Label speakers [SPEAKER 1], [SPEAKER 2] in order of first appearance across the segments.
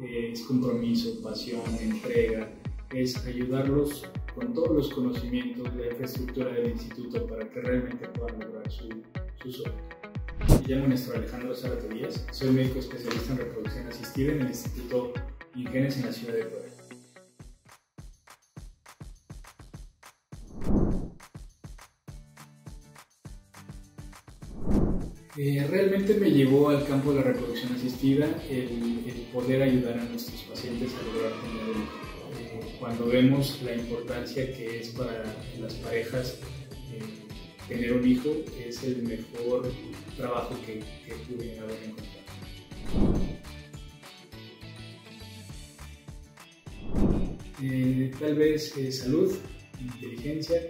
[SPEAKER 1] eh, es compromiso, pasión, entrega, es ayudarlos con todos los conocimientos, la infraestructura del instituto para que realmente puedan lograr su, su sueño. Me llamo Néstor Alejandro Zárate Díaz, soy médico especialista en reproducción asistida en el Instituto Ingenes en la ciudad de Puebla. Eh, realmente me llevó al campo de la reproducción asistida el, poder ayudar a nuestros pacientes a lograr tener. Eh, cuando vemos la importancia que es para las parejas eh, tener un hijo, es el mejor trabajo que, que pude haber encontrado. Eh, tal vez salud, inteligencia,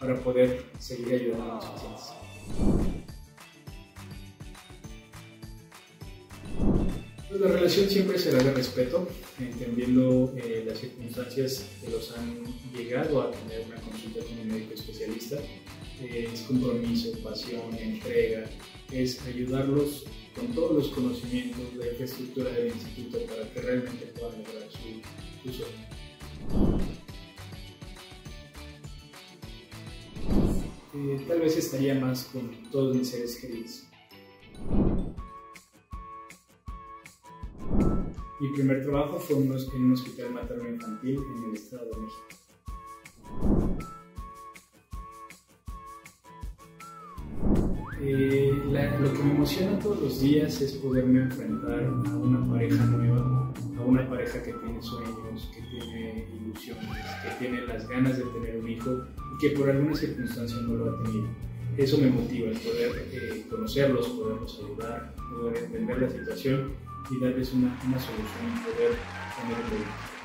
[SPEAKER 1] para poder seguir ayudando a los pacientes. Pues la relación siempre será de respeto, entendiendo eh, las circunstancias que los han llegado a tener una consulta con un médico especialista. Eh, es compromiso, pasión, entrega, es ayudarlos con todos los conocimientos, la infraestructura del instituto para que realmente puedan lograr su, su. Eh, tal vez estaría más con todos mis seres queridos. Mi primer trabajo fue en un hospital materno infantil en el Estado de México. Eh, la, lo que me emociona todos los días es poderme enfrentar a una pareja nueva, a una pareja que tiene sueños, que tiene ilusiones, que tiene las ganas de tener un hijo y que por alguna circunstancia no lo ha tenido. Eso me motiva, el poder eh, conocerlos, poderlos ayudar, poder entender la situación y darles una, una solución y poder tener bebé.